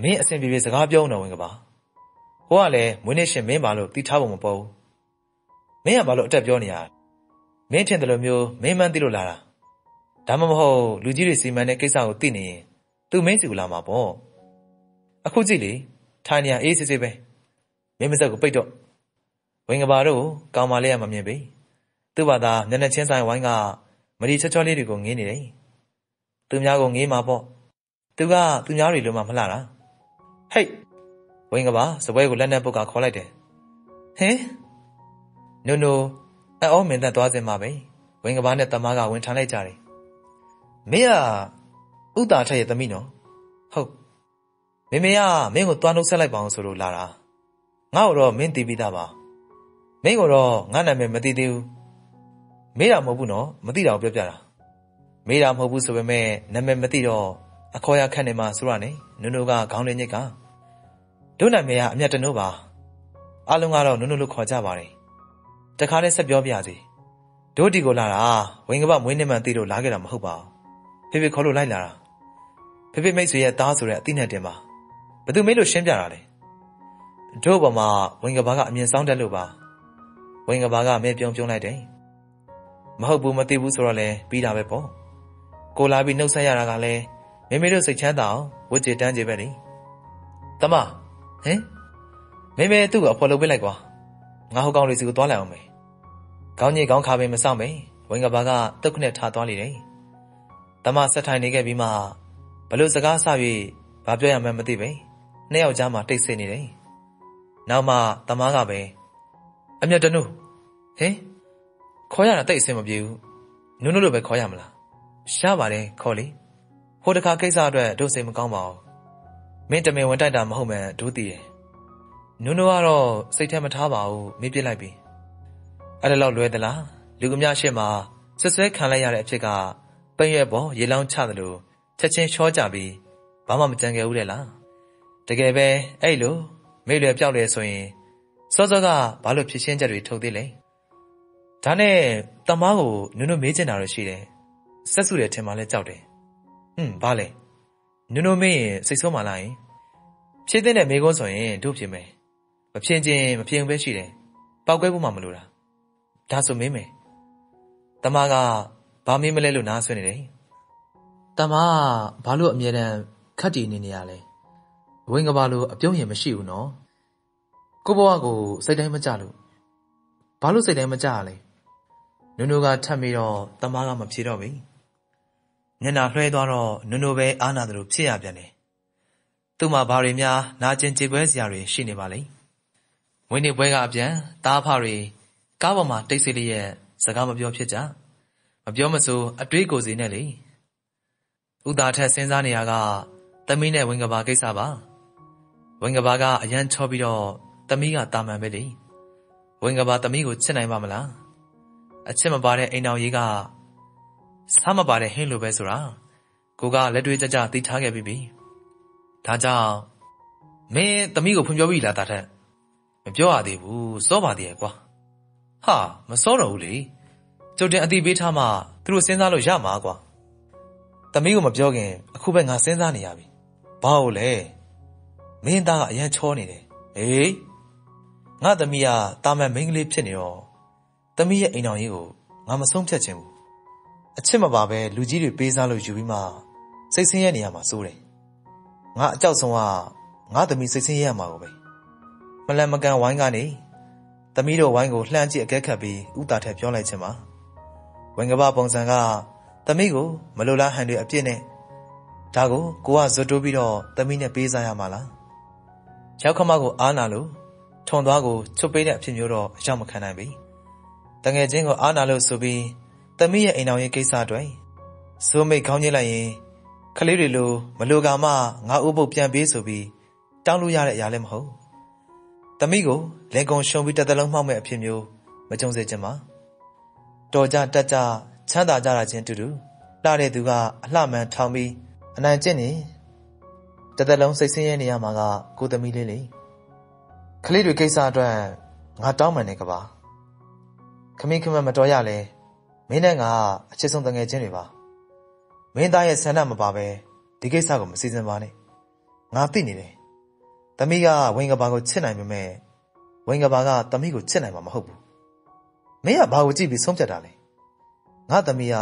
မင်းအဆင်ပြေပြေစကားပြောနေဝင်ကပါဟိုကလည်းမွေးနေ့ရှင်မင်းပါလို့တီးထားဖို့မပေါ်ဘူးမင်းကဘာလို့အတက်ပြောနေရမင်းထင်တယ်လို့မျိုးမင်းမှန်းသိလို့လာတာဒါမှမဟုတ်လူကြီးတွေစီမံတဲ့ကိစ္စကိုသိနေရင်သူမင်းစီကိုလာမှာပေါ့အခုကြည့်လေထိုင်နေရအေးစစ်စစ်ပဲ မင်းမဆက်ကိုပိတ်တော့ဝင်ကဘာတို့ကောင်းမလေးကမမြင်ပြီသူ့ဘာသာမျက်နှာချင်းဆိုင်ဝိုင်းကမဒီချောချောလေးတွေကိုငင်းနေတယ်သူများကိုငေးမှာပေါ့သူကသူများတွေလိုမှမလှတာဟိတ်ဝင်ကဘာစပွဲကိုလက်နဲ့ပုတ်ကခေါ်လိုက်တယ်ဟင်နုံနုံအော်မင်းသက်သွားစင်မှာပဲဝင်ကဘာနဲ့တမားကဝင်ထန်လိုက်ကြတယ်မင်းကဥတာထက်ရဲ့သမီးနော်ဟုတ်မေမေကမင်းကိုတွားနှုတ်ဆက်လိုက်ပါအောင်ဆိုလို့လာတာ ငါ့ကိုတော့မင်းသိပြီးသားပါမင်းကိုတော့ငါနာမည်မသိသေးဘူးမေးတာမဟုတ်ဘူးနော်မသိတာကိုပြောပြတာမေးတာမဟုတ်ဘူးဆိုပေမဲ့နာမည်မသိတော့အခေါ်ရခက်နေမှာဆိုရနေနုံနုကခေါင်းလေးညစ်ကတို့နာမည်ကအမျက်တနိုးပါအလုံးကတော့နုံနုလို့ခေါ်ကြပါတယ်တခါတည်းဆက်ပြောပြစီတို့ဒီကိုလာတာဝင်းကပမွေးနေမှန်သိလို့လာခဲ့တာမဟုတ်ပါဘူးဖေဖေခေါ်လို့လိုက်လာတာဖေဖေမိတ်ဆွေရဲ့သားဆိုတဲ့အသိနဲ့တင်ပါဘသူမေးလို့ရှင်းပြတာလဲ တို့ဘမှာဝင်ကဘာကအမြင်ဆောင်တက်လို့ပါဝင်ကဘာကမဲပြုံးပြုံးလိုက်တယ်မဟုတ်ဘူးမသိဘူးဆိုတော့လဲပြီးတာပဲပေါ့ကိုလာပြီးနှုတ်ဆက်ရတာကလည်းမေမေတို့စိတ်ချမ်းသာအောင်ဝတ်ကြတန်းကြပဲလေတမဟင်မေမေသူ့ကိုအဖော်လုပ်ပေးလိုက်ကွာငါဟိုကောင်လေးစီကိုသွားလိုက်အောင်မယ်ခေါင်းညိခေါင်းခါပင်မဆောင်မယ်ဝင်ကဘာကတုတ်ခနဲ့ထားသွားလေတယ်တမဆက်ထိုင်နေခဲ့ပြီးမှဘလို့စကားဆ၍ဘာပြောရမှန်းမသိပဲနှစ်ယောက်ကြားမှာတိတ်ဆိတ်နေတယ် နောက်မှတမားကပဲအမြတ်တနုဟင်ခေါ်ရတာတိတ်အဆင်မပြေဘူးနုနုလိုပဲခေါ်ရမလားရှားပါတယ်ခေါ်လေဟိုတခါကိစ္စအတွက်တို့စိတ်မကောင်းပါဘူးမင်းတမင်ဝင်တိုက်တာမဟုတ်မှန်တို့သိတယ်နုနုကတော့စိတ်ထဲမထားပါဘူးမေးပြစ်လိုက်ပြီအဲ့ဒါတော့လွယ်သလားလူကများရှေ့မှာဆွဆွဲခံလိုက်ရတဲ့အဖြစ်ကပိန်ရွက်ပေါ်ရေလောင်းချသလိုချက်ချင်းချောကြပြီးဘာမှမကြံခဲ့ဘူးတဲ့လားတကယ်ပဲအဲ့လို မေ့လွယ်ပြောက်လဲဆိုရင်စောစောကဘာလို့ဖြစ်ရှင်းချက်တွေထုတ်သေးလဲဒါနဲ့တမားကိုနုနုမေးချင်တာတော့ရှိတယ်ဆက်စုတယ်ထင်မှလဲကြောက်တယ်ဟွန်းဘာလဲနုနုမေးရင်စိတ်ဆိုးမှလားယင်ဖြည့်တဲ့မေကုန်းဆိုရင်တို့ဖြစ်မယ်မဖြင်းချင်းမဖြင်းပဲရှိတယ်ပောက်ကွဲဖို့မှမလိုတာဒါဆိုမေးမယ်တမားကဘာမေးမလဲလို့နားဆွနေတယ်တမားကဘာလို့အမြဲတမ်းခတ်တည်နေနေရလဲ ဝင်ကဘာလို့အပြုံးရင်မရှိဘူးနော်ကိုဘဝကိုစိတ်တိုင်းမကြလို့ဘာလို့စိတ်တိုင်းမကြရလဲနုံနုကထပ်ပြီးတော့တမားကမဖြေတော့ဘူးညနာလွှဲသွားတော့နုံနုပဲအားနာတယ်လို့ဖြစ်ရပြန်တယ်သူ့မှာဘာတွေများနာကျင်ကြေကွဲစရာတွေရှိနေပါလိမ့်ဝင်းနေပွဲကအပြန်တားဖတွေကားပေါ်မှာတိတ်ဆိတ်လျက်စကားမပြောဖြစ်ကြမပြောမစိုးအတွေးကိုစီနဲ့လေဥသားထက်စဉ်းစားနေရကသမီးနဲ့ဝင်ကဘာကိစ္စပါ ဝင်ကဘာကအရန်ချောပြီးတော့သမီးကတာမန်ပဲလေဝင်ကဘာသမီးကိုချစ်နိုင်ပါမလားအချစ်မပါတဲ့အိမ်တော်ကြီးကစားမပါတဲ့ဟင်းလိုပဲဆိုတာကိုကလက်တွေးကြကြသိထားခဲ့ပြီးပြီဒါကြောင့်မင်းသမီးကိုဖွင့်ပြောပြီလားတာထက်မပြောရသေးဘူးစောပါသေးရဲ့ကွာဟာမစောတော့ဘူးလေကျုပ်တင်အတိပေးထားမှသူတို့စဉ်းစားလို့ရမှာကွာသမီးကိုမပြောခင်အခုပဲငါစဉ်းစားနေရပြီဘာလို့လဲ မင်းသားကအရန်ချောနေတယ်ဟေးငါသမီးကတာမန်မိန်းကလေးဖြစ်နေတော့သမီးရဲ့အိမ်တော်ကြီးကိုငါမဆုံးဖြတ်ချင်ဘူးအချစ်မပါပဲလူကြီးတွေပေးစားလို့ယူပြီးမှစိတ်ဆင်းရဲနေရမှာစိုးတယ်ငါအကြောက်ဆုံးကငါသမီးစိတ်ဆင်းရဲရမှာကိုပဲမလန်မကန်ဝိုင်းကနေသမီးတို့ဝိုင်းကိုလှမ်းကြည့်အကဲခတ်ပြီးဥတာထက်ပြောလိုက်ခြင်းပါဝင်ကပပုံစံကသမီးကိုမလိုလားဟန်တွေအပြစ်နဲ့ဒါကိုကိုကဇွတ်တိုးပြီးတော့သမီးနဲ့ပေးစားရမှာလား ရောက်ခမကိုအားနာလို့ထုံသွားကိုချွတ်ပေးတဲ့အဖြစ်မျိုးတော့အရောက်မခံနိုင်ပြီတငယ်ချင်းကိုအားနာလို့ဆိုပြီးသမီးရဲ့အိမ်အောင်ရေးကိစ္စအတွက်ဇိုးမိတ်ခေါင်းညစ်လိုက်ရင်ကလေးတွေလိုမလိုကောင်မှငါဥပုပ်ပြန်ပေးဆိုပြီးတောင်းလို့ရတဲ့အရာလည်းမဟုတ်သမီးကိုလင်ကုံရှုံပြီးတစ်သလုံးမှောက်မဲ့အဖြစ်မျိုးမကြုံစေချင်ပါတော်ကြတက်ကြချမ်းသာကြတာချင်းတူတူလှတဲ့သူကအလှမှန်ထောင်ပြီးအနိုင်ကျင့်နေ တစ်သက်လုံးစိတ်ဆင်းရဲနေရမှာကကိုသမီးလေးလေကလေးတွေကိစ္စအတွက်ငါတောင်းပန်နေကပါခမင်းခမမတော်ရလဲမင်းနဲ့ငါအချစ်ဆုံးတငယ်ချင်းတွေပါမင်းသားရဲ့ဆန္ဒမပါပဲဒီကိစ္စကိုမစီစဉ်ပါနဲ့ငါသိနေတယ်သမီးကဝင်ကဘာကိုချစ်နိုင်ပေမဲ့ဝင်ကဘာကသမီးကိုချစ်နိုင်မှာမဟုတ်ဘူးမင်းကဘာကိုကြည့်ပြီးဆုံးဖြတ်တာလဲငါသမီးက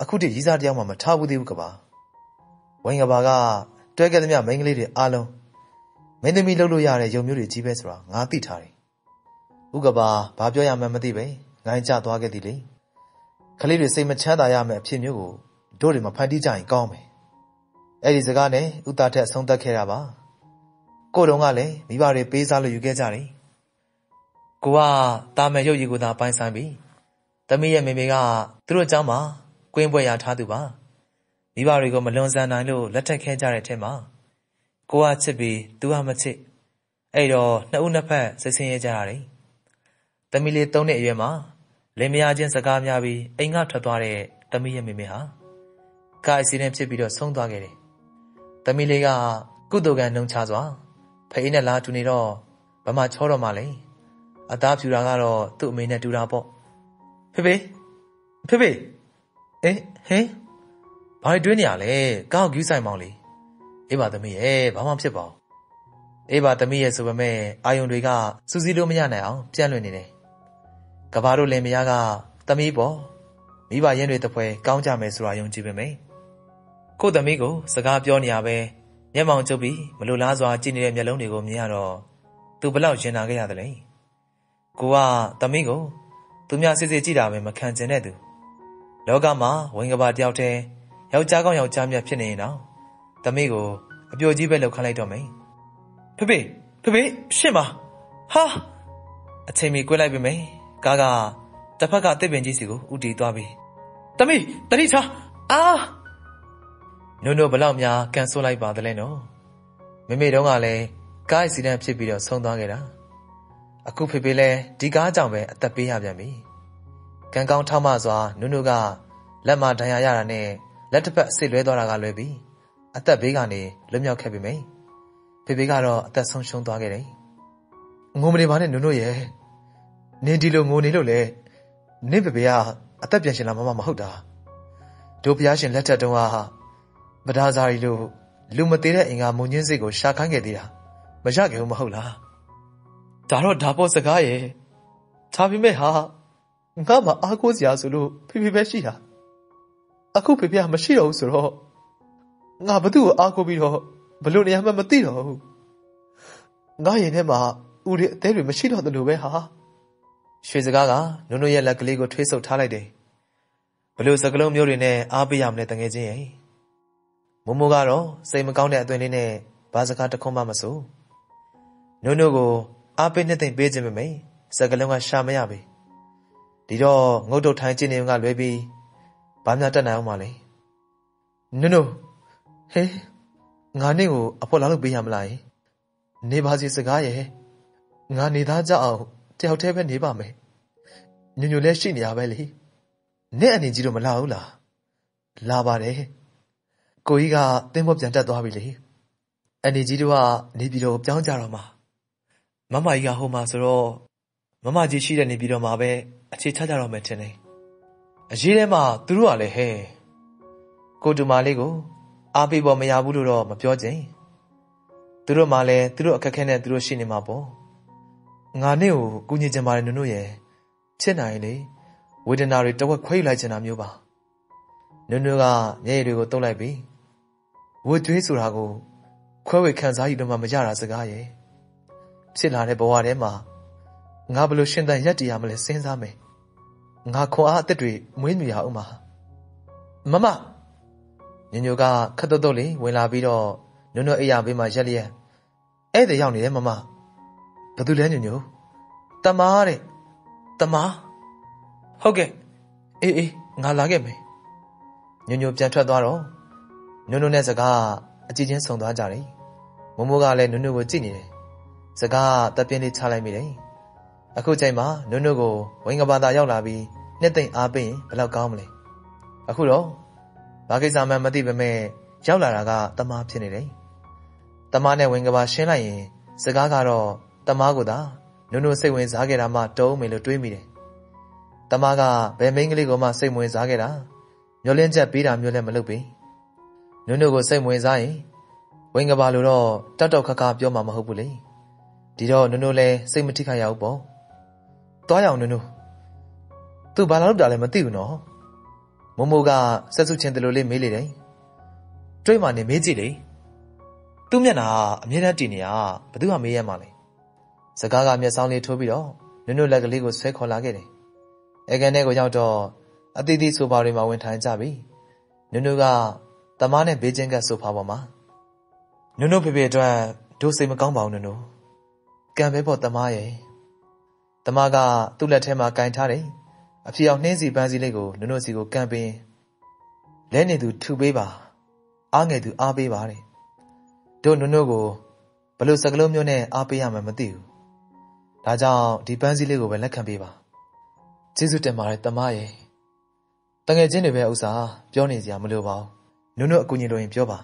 အခုတည်းရီးစားတယောက်မှမထားဘူးသေးဘူးကပါဝင်ကဘာက တွဲခဲ့သမျှမိန်းကလေးတွေအားလုံးမင်းသမီးလှုပ်လို့ရတဲ့ယုံမျိုးတွေကြီးပဲဆိုတာငါသိထားတယ်ဥကဘာဘာပြောရမှန်းမသိပဲငိုင်းကြသွားခဲ့သည်လေကလေးတွေစိတ်မချမ်းသာရမယ့်အဖြစ်မျိုးကိုတို့တွေမဖန်တီးကြရင်ကောင်းမယ်အဲ့ဒီစကားနဲ့ဥတာထက်ဆုံးသက်ခဲ့တာပါကိုတုံကလည်းမိဘတွေပေးစားလို့ယူခဲ့ကြတယ်ကိုကတာမယ်ရုပ်ရည်ကိုသာပိုင်ဆိုင်ပြီတမီးရဲ့မေမေကသူတို့เจ้าမှာကွင်းပွဲရထားသူပါ မိဘတွေကိုမလွန်ဆန်နိုင်လို့လက်ထက်ခဲကြတဲ့အထက်မှာကိုကချစ်ပြီးသူကမချစ်အဲ့တော့နှစ်ဦးနှစ်ဖက်စိတ်ဆင်းရဲကြရတယ်တမီးလေးသုံးနှစ်အရွယ်မှာလင်မယားချင်းစကားများပြီးအိမ်ကထွက်သွားတဲ့တမီးရဲ့မေမေဟာကာအစီရင်ဖြစ်ပြီးတော့ဆုံးသွားခဲ့တယ်။တမီးလေးကကုသိုလ်ကံနှုံချစွာဖအေးနဲ့လာတူနေတော့ဗမာချောတော့မှလေအသားဖြူတာကတော့သူ့အမေနဲ့တူတာပေါ့ဖေဖေဖေဖေအေးဟင် ဘာတွေတွင်းနေရလဲကောက်ကျူးဆိုင်မောင်လေးအေးပါသမီးရဲ့ဘာမှဖြစ်ပါဘူးအေးပါသမီးရဲ့ဆိုပေမဲ့အာယုံတွေကစူးစီးလို့မရနိုင်အောင်ပြန့်လွင့်နေတယ်ကဘာတို့လင်မယားကသမီးပေါ့မိဘရင်းတွေတပွဲကောင်းကြမယ်ဆိုတာယုံကြည်ပေမယ့်ကို့သမီးကိုစကားပြောနေရပဲမျက်မှောင်ကျုပ်ပြီးမလိုလားစွာကြည့်နေတဲ့မျက်လုံးတွေကိုမြင်ရတော့သူဘလောက်ရင်နာခဲ့ရတယ်လဲကိုကသမီးကိုသူများစစ်စစ်ကြည့်တာပဲမခံကျင်တဲ့သူလောကမှာဝင်ကဘာတယောက်တည်း ယောက်ျားကောင်းယောက်ျားမြတ်ဖြစ်နေရင်တော့သမီးကိုအပြိုကြီးပဲလှုပ်ခန့်လိုက်တော့မယ်ဖေဖေဖေဖေရှင့်ပါဟာအချိန်မီကွဲလိုက်ပြီမယ်ကားကတစ်ဖက်ကတစ်ပင်ကြီးစီကိုဥတီသွားပြီသမီးတတိချာအာနုံနုံဘလောက်များကန်ဆိုးလိုက်ပါသလဲနော်မေမေတုန်းကလည်းကားအစီဒန့်ဖြစ်ပြီးတော့ဆုံးသွားခဲ့တာအခုဖေဖေလည်းဒီကားကြောင့်ပဲအသက်ပေးရပြန်ပြီကံကောင်းထောက်မစွာနုနုကလက်မဒဏ်ရာရတာနဲ့ လက်တစ်ဖက်ဆစ်လွဲသွားတာကလွဲပြီးအသက်ဘေးကနေလွတ်မြောက်ခဲ့ပြီမိဖေဖေကတော့အသက်ဆုံးရှုံးသွားခဲ့တယ်ငိုမနေပါနဲ့နုနုရဲ့နင်ဒီလိုငိုနေလို့လေနင့်ဖေဖေကအသက်ပြန်ရှင်လာမှမဟုတ်တာတို့ဘုရားရှင်လက်ထက်တုန်းကဗဒါဇာရီလို့လူမသေးတဲ့အင်္ဂါမုံညင်းစိတ်ကိုရှာခိုင်းခဲ့သေးတာမရခဲ့ဘူးမဟုတ်လားဒါတော့ဒါပေါ်စကားရဲ့ဒါပေမဲ့ဟာငါမှအားကိုးစရာဆိုလို့ဖေဖေပဲရှိတာ အခုဖေဖေကမရှိတော့ဘူးဆိုတော့ငါဘသူ့ကိုအားကိုးပြီးတော့ဘလို့နေရာမှမသိတော့ဘူးငါရင်ထဲမှာဦးရအသေးတွေမရှိတော့သလိုပဲဟာရွှေစကားကနုံနုံရဲ့လက်ကလေးကိုထွေးဆုပ်ထားလိုက်တယ်ဘလို့စကလုံးမျိုးတွေနဲ့အားပေးရမလဲတငယ်ချင်းရဲ့မမိုးကတော့စိတ်မကောင်းတဲ့အသွင်လေးနဲ့ဘာစကားတခွန်းမှမဆိုနုံနုံကိုအားပေးနှစ်သိမ့်ပေးခြင်းပဲမိစကလုံးကရှာမရပြီဒီတော့ငုတ်တုတ်ထိုင်းချင်းနေကလွဲပြီး ဘာမှတက်နိုင်အောင်မလဲနုံနုံဟေးငါနဲ့ကိုအဖော်လာလို့ပေးရမလားနေပါစီစကားရဲ့ငါနေသားကြအောင်တယောက်တည်းပဲနေပါမယ်ညညလည်းရှိနေရပဲလေနဲ့အနေကြီးတော့မလာဘူးလားလာပါတယ်ကိုကြီးကတင်းဖို့ပြန်တက်သွားပြီလေအနေကြီးတို့ကနေပြည်တော်ပြောင်းကြတော့မှာမမကြီးကဟိုမှာဆိုတော့မမကြီးရှိတဲ့နေပြည်တော်မှာပဲအခြေချကြတော့မယ်ထင်တယ် အရေးထဲမှာသူတို့ကလည်းဟဲ့ကိုတူမလေးကိုအားပေးဖို့မရဘူးလို့တော့မပြောချင်သူတို့မှလည်းသူတို့အခက်ခဲနဲ့သူတို့ရှိနေမှာပေါ့ငါနဲ့ကိုကူညီချင်ပါတယ်နုံနုရဲ့ဖြစ်နိုင်လေဝေဒနာတွေတဝက်ခွဲယူလိုက်ချင်တာမျိုးပါနုံနုကမျက်ရည်တွေကိုတုပ်လိုက်ပြီးဝတ်သွေးဆိုတာကိုခွဲဝေခံစားယူတော့မှမကြတာစကားရဲ့ဖြစ်လာတဲ့ဘဝထဲမှာငါဘလို့ရှင်သန်ရက်တည်ရမလဲစဉ်းစားမယ် ငါခွန်အားအသက်တွေမွေးမြူရအောင်ပါမမညညိုကခတ်တုတ်တုတ်လေးဝင်လာပြီးတော့နုံနုအိယာဘေးမှာရက်လျက်ဧည့်သည်ရောက်နေတယ်မမဘာသူလဲညညိုတမားတဲ့တမားဟုတ်ကဲ့အေးအေးငါလာခဲ့မယ်ညညိုပြန်ထွက်သွားတော့နုံနုနဲ့စကားအကြည့်ချင်းဆုံသွားကြတယ်မမိုးကလည်းနုံနုကိုကြည့်နေတယ်စကားတပ်ပြင်းလေးချလိုက်မိတယ် အခုချိန်မှာနုံနုကိုဝင်းကဘာသာရောက်လာပြီးနှစ်သိမ့်အားပေးရင်ဘယ်လောက်ကောင်းမလဲအခုတော့ဘာကိစ္စမှမသိပေမဲ့ရောက်လာတာကတမားဖြစ်နေတယ်တမားနဲ့ဝင်းကဘာရှင်းလိုက်ရင် စကားကတော့တမားကိုသာနုံနုစိတ်ဝင်စားခဲ့တာမှတုံးမယ်လို့တွေးမိတယ်တမားကဘယ်မိန်းကလေးကိုမှစိတ်ဝင်စားခဲ့တာမျောလင်းချက်ပေးတာမျိုးလည်းမလုပ်ပေနုံနုကိုစိတ်ဝင်စားရင်ဝင်းကဘာလိုတော့တောက်တောက်ခါခါပြောမှာမဟုတ်ဘူးလေဒီတော့နုံနုလည်းစိတ်မထိခိုက်ရဘူးပေါ့ သွားရအောင်နုံနုသူဘာလာလုပ်တာလဲမသိဘူးနော်မမိုးကဆက်စုချင်းတလို့လေးမေးလေတယ်တွေးမှနေမေးကြည့်လေသူ့မျက်နှာအမြဲတမ်းတည်နေရဘသူမှမေးရမှာလဲစကားကမျက်စောင်းလေးထိုးပြီးတော့နုံနုလက်ကလေးကိုဆွဲခေါ်လာခဲ့တယ်အဲကန်ထဲကိုရောက်တော့အသီးသီးဆိုဖာတွေမှာဝင်ထိုင်ကြပြီနုံနုကတမားနဲ့ဘေးချင်းကဆိုဖာပေါ်မှာနုံနုဖေဖေအတွက်ဒိုးစိတ်မကောင်းပါဘူးနုံနုကံပဲပေါ့တမားရဲ့ တမားကသူ့လက်ထဲမှာကင်ထားတယ်အဖြေအောင်နှင်းစီပန်းစီလေးကိုနုံနုစီကိုကံပင်းလဲနေသူထူပေးပါအားငယ်သူအားပေးပါတဲ့တို့နုံနုကိုဘလို့စကလုံးမျိုးနဲ့အားပေးရမှမသိဘူးဒါကြောင့်ဒီပန်းစည်းလေးကိုပဲလက်ခံပေးပါကျေးဇူးတင်ပါတယ်တမရဲ့တငယ်ချင်းတွေပဲဥစားပြောနေစရာမလိုပါဘူးနုံနုအကူညီလိုရင်ပြောပါ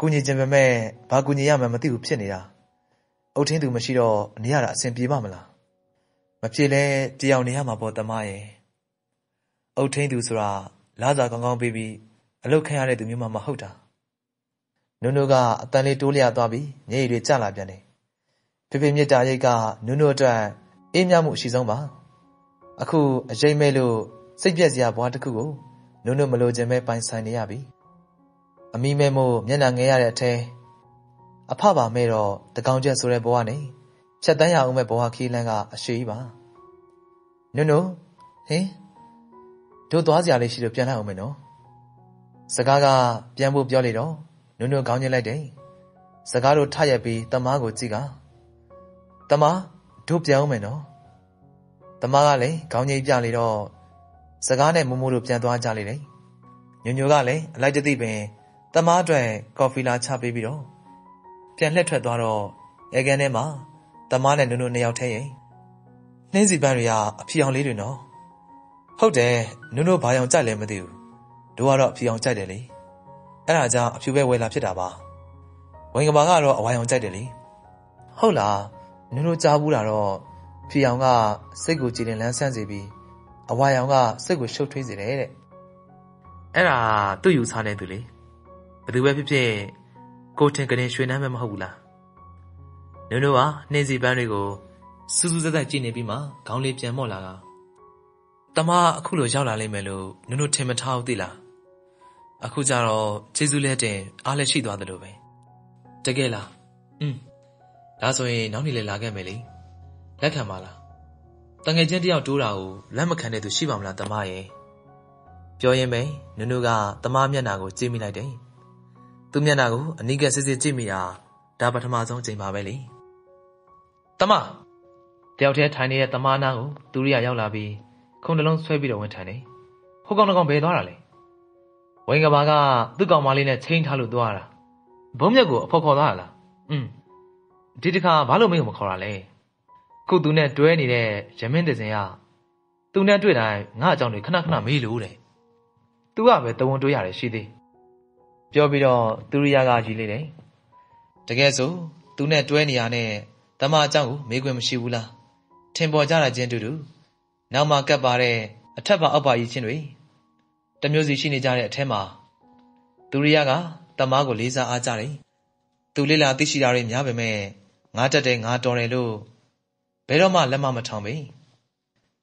ကူညီခြင်းပဲမဲ့ဘာကူညီရမှမသိဘူးဖြစ်နေတာအုတ်ထင်းသူမရှိတော့နေရတာအဆင်ပြေပါမလား မပြေလဲတရားနေရမှာပေါ့တမရဲ့အုတ်ထင်းသူဆိုတာလာစာကောင်းကောင်းပေးပြီးအလုတ်ခံရတဲ့သူမျိုးမှမဟုတ်တာနုံနုကအတန်လေးတိုးလျသွားပြီးညရည်တွေကျလာပြန်တယ်ဖေဖေမြစ်တာရိတ်ကနုံနုအတွက်အေးမြမှုအရှိဆုံးပါအခုအရေးမဲ့လို့စိတ်ပြက်စရာဘဝတစ်ခုကိုနုံနုမလိုချင်ပဲပိုင်ဆိုင်နေရပြီအမိမဲမို့မျက်နှာငဲရတဲ့အထဲအဖပါမဲ့တော့တကောင်ကျက်ဆိုတဲ့ဘဝနဲ့ ချက်တန်းရအောင်မဲ့ဘဝခီးလန်းကအရှိကြီးပါနုနုဟင်တို့သွားစရာလေးရှိလို့ပြန်လိုက်အောင်မယ်နော်စကားကပြန်ဖို့ပြောလေတော့နုနုခေါင်းညှိလိုက်တယ်စကားတို့ထရက်ပြီးတမားကိုကြည့်ကတမားတို့ပြန်အောင်မယ်နော်တမားကလည်းခေါင်းညှိပြလေတော့စကားနဲ့မိုးမိုးတို့ပြန်သွားကြလေတယ်ညိုညိုကလည်းအလိုက်တသိပင်တမားအတွက်ကော်ဖီလာချပေးပြီးတော့ပြန်လှည့်ထွက်သွားတော့အဲကန်ထဲမှာ တမားနဲ့နုနုနှစ်ယောက်ထဲရင်နှင်းစီပန်းတွေကအဖြီအောင်လေးတွေနော်ဟုတ်တယ်နုနုဘာအောင်ကြိုက်လဲမသိဘူးတို့ကတော့အဖြီအောင်ကြိုက်တယ်လေအဲ့ဒါကြောင့်အဖြူပဲဝယ်လာဖြစ်တာပါဝင်ကဘာကတော့အဝိုင်အောင်ကြိုက်တယ်လေဟုတ်လားနုနုကြားဘူးတာတော့ဖြီအောင်ကစိတ်ကိုကြည်လင်လန်းဆန်းစေပြီးအဝိုင်အောင်ကစိတ်ကိုရှုပ်ထွေးစေတယ်တဲ့အဲ့ဒါသူ့ယူဆနေသူလေဘယ်သူပဲဖြစ်ဖြစ်ကိုထင်ကနေရွှေနှမ်းပဲမဟုတ်ဘူးလား နုံနုကနှင်းစီပန်းတွေကိုစူးစူးဆက်ဆက်ကြည့်နေပြီးမှခေါင်းလေးပြန်မော့လာကတမအခုလိုရောက်လာလိမ့်မယ်လို့နုံနုထင်မထားဘူးသိလားအခုကျတော့ကျေးဇူးလက်တင်အားလည်းရှိသွားတယ်လို့ပဲတကယ်လားอืมဒါဆိုရင်နောက်နေ့လည်းလာခဲ့မယ်လေလက်ခံပါလားတငယ်ချင်းတယောက်တိုးတာကိုလက်မခံတဲ့သူရှိပါမလားတမရဲ့ပြောရင်ပဲနုံနုကတမမျက်နှာကိုကြည့်မိလိုက်တယ်သူမျက်နှာကိုအနိကစစ်စစ်ကြည့်မိတာဒါပထမဆုံးချိန်ပါပဲလေ တမတယောက်တည်းထိုင်နေတဲ့တမနာကိုသူရိယရောက်လာပြီးခုံနှလုံးဆွဲပြီးတော့ဝင်ထိုင်နေဟိုကောင်ကောင်ဘယ်သွားတာလဲဝင်းကဘာကသူ့ကောင်မလေးနဲ့ချိန်ထားလို့သွားတာဘုံမြက်ကိုအဖော်ခေါ်သွားတာလားอืมဒီတစ်ခါဘာလို့မင်းကိုမခေါ်တာလဲခုသူနဲ့တွဲနေတဲ့ရမင်းတစင်ကသူနဲ့တွေ့တိုင်းငါအကြောင်းတွေခဏခဏမေးလို့တဲ့သူကပဲတဝန်တွေးရတယ်ရှိသေးပြောပြီးတော့သူရိယကကြီးလေးတယ်တကယ်ဆိုသူနဲ့တွဲနေရတဲ့ တမအကြောင်းကိုမေးခွန်းမရှိဘူးလားထင်ပေါ်ကြတာချင်းတူတူနောက်မှကပ်ပါတဲ့အထက်ပါအောက်ပါကြီးချင်းတွေတမျိုးစီရှိနေကြတဲ့အထဲမှာသူရိယကတမကိုလေးစားအားကြတယ်သူလေးလာသိရှိတာတွေများပေမဲ့ငါတက်တယ်ငါတော်တယ်လို့ဘယ်တော့မှလက်မမထောင်ပေ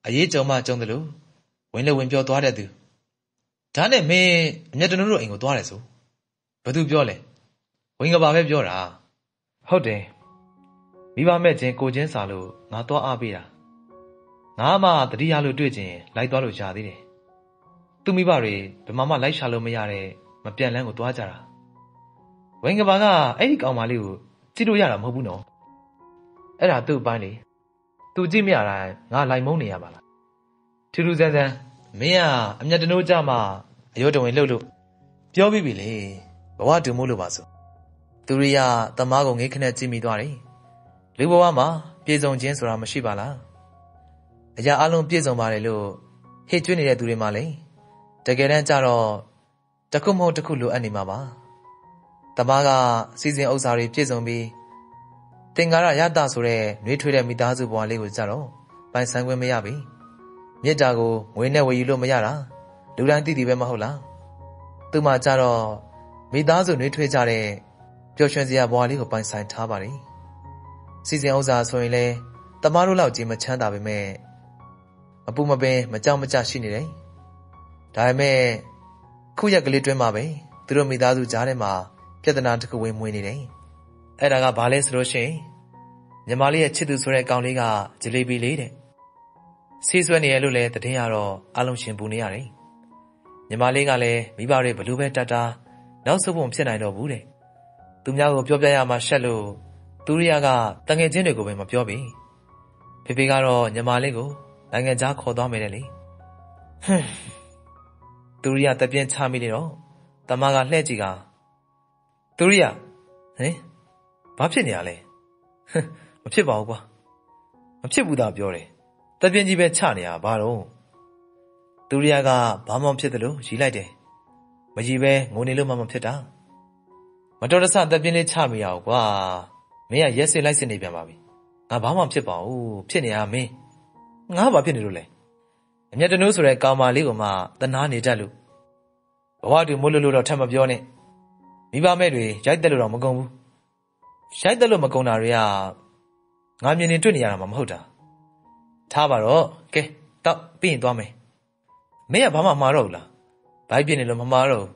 အရေးကြုံမှကြုံတယ်လို့ဝင်လေဝင်ပြောသွားတဲ့သူဒါနဲ့မင်းအမျက်တနုတို့အိမ်ကိုသွားတယ်ဆိုဘသူပြောလဲဝင်ကပါပဲပြောတာဟုတ်တယ် မိဘမဲ့ချင်းကိုချင်းစာလို့ငါသွားအားပေးတာငါမှတတိယလို့တွေ့ချင်းလိုက်သွားလို့ရသေးတယ်သူမိဘတွေဘယ်မှမှလိုက်ရှာလို့မရတဲ့မပြတ်လန်းကိုသွားကြတာဝင်ကပါကအဲ့ဒီကောင်မလေးကိုကြည့်လို့ရတာမဟုတ်ဘူးနော်အဲ့ဒါသူ့ပိုင်းလေသူကြည့်မရတိုင်းငါလိုက်မုန်းနေရပါလားထူးထူးဆန်းဆန်းမင်းကအမျက်တနိုးကြမှာအယောတဝင်လှုပ်လို့ပြောပြီးပြီလေဘဝတူမို့လို့ပါဆိုသူရိယတမားကိုငေးခနဲ့ကြည့်မိသွားတယ် လူဘဝမှာပြေဆုံးခြင်းဆိုတာမရှိပါလားအရာအလုံးပြည့်စုံပါတယ်လို့ဟစ်ကျွေးနေတဲ့သူတွေမှလည်းတကယ်တမ်းကျတော့တခုမဟုတ်တခုလိုအပ်နေမှာပါတမားကစီစဉ်ဥစ္စာတွေပြည့်စုံပြီးသင်္ကာရရတဆိုတဲ့နှွေးထွေးတဲ့မိသားစုဘဝလေးကိုကြတော့ပိုင်ဆိုင်ခွင့်မရပြီမြစ်တာကိုငွေနဲ့ဝယ်ယူလို့မရတာလူတိုင်းသိသိပဲမဟုတ်လားသူမှကြတော့မိသားစုနှွေးထွေးကြတဲ့ပျော်ရွှင်စရာဘဝလေးကိုပိုင်ဆိုင်ထားပါတယ် စီစဉ်ဥစ္စာဆိုရင်လည်းတမားတို့လောက်ကြီးမချမ်းသာပေမဲ့မပူမပင်မကြောက်မကြရှိနေတယ်ဒါပေမဲ့ခုရက်ကလေးတွင်းမှာပဲသူတို့မိသားစုကြားထဲမှာပြဿနာတစ်ခုဝင်မွေးနေတယ်အဲ့ဒါကဘာလဲဆိုလို့ရှိရင်ညီမလေးရဲ့ချစ်သူဆိုတဲ့ကောင်လေးကဂျလေးဘီလေးတဲ့ဆေးဆွဲနေရလို့လည်းတည်င်းရတော့အလုံးရှင်ပူနေရတယ်ညီမလေးကလည်းမိဘတွေဘလူးပဲတတ်တာနောက်ဆုံးပုံဖြစ်နိုင်တော့ဘူးတဲ့သူများကိုပြောပြရမှရှက်လို့ သူရိယကတငယ်ချင်းတွေကိုပဲမပြောပြီဖေဖေကတော့ညီမလေးကိုနိုင်ငံခြားခေါ်သွားမယ်လေဟွန်းသူရိယတပြင်းချမိနေတော့တမကလှဲ့ကြည့်ကသူရိယဟင်ဘာဖြစ်နေရလဲမဖြစ်ပါဘူးကွာမဖြစ်ဘူးသာပြောတယ်တပြင်းကြီးပဲချနေရဘာတော့သူရိယကဘာမှမဖြစ်တယ်လို့ရီလိုက်တယ်မကြီးပဲငိုနေလို့မှမဖြစ်တာမတော်တဆတပြင်းလေးချမိရအောင်ကွာ မင်းကရက်စစ်လိုက်စစ်နေပြန်ပါပြီငါဘာမှဖြစ်ပါဘူးဖြစ်နေရမင်းငါဘာဖြစ်နေလို့လဲအမျက်တနိုးဆိုတဲ့ကောင်မလေးကမှတနာနေတတ်လို့ဘဝတူမို့လို့လို့တော့ထပ်မပြောနဲ့မိဘမဲ့တွေရိုက်တက်လို့တော့မကုန်ဘူးရိုက်တက်လို့မကုန်တာတွေကငါမြင်နေတွေ့နေရတာမှမဟုတ်တာထားပါတော့ကဲတောက်ပြီးရင်သွားမယ်မင်းကဘာမှမှားတော့ဘူးလားဘိုက်ပြင်းနေလို့မမှားတော့ဘူး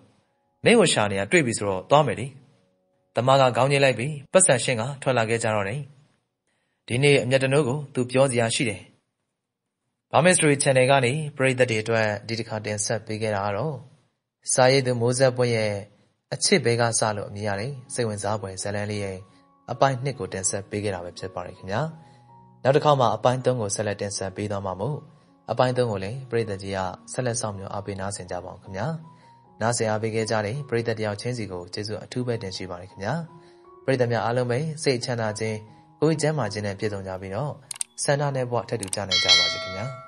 မင်းကိုရှာနေတာတွေ့ပြီဆိုတော့သွားမယ်လေ တမကခေါင်းကြီးလိုက်ပြီးပတ်စံရှင်းကထွက်လာခဲ့ကြတော့တယ်ဒီနေ့အမျက်တနိုးကိုသူပြောစရာရှိတယ်။ Burma Story Channel ကနေပရိသတ်တွေအတွက်ဒီတစ်ခါတင်ဆက်ပေးခဲ့တာကတော့စာရေးသူမိုးဆက်ပွင့်ရဲ့အချစ်ဘဲကစလို့အမည်ရတယ်စိတ်ဝင်စားဖွယ်ဇာတ်လမ်းလေးရဲ့အပိုင်း2ကိုတင်ဆက်ပေးခဲ့တာပဲဖြစ်ပါတယ်ခင်ဗျာနောက်တစ်ခါမှအပိုင်း3ကိုဆက်လက်တင်ဆက်ပေးသွားမှာမို့အပိုင်း3ကိုလည်းပရိသတ်ကြီးကဆက်လက်ဆောင်မျိုးအားပေးနားဆင်ကြပါအောင်ခင်ဗျာ နားဆင်အားပေးခဲ့ကြတဲ့ပရိသတ်တယောက်ချင်းစီကိုကျေးဇူးအထူးပဲတင်ရှိပါတယ်ခင်ဗျာပရိသတ်များအားလုံးပဲစိတ်ချမ်းသာခြင်းကိုယ်ကျမ်းမာခြင်းနဲ့ပြည့်စုံကြပြီးတော့ဆန္ဒနဲ့ဘဝထပ်တူကြနိုင်ကြပါစေခင်ဗျာ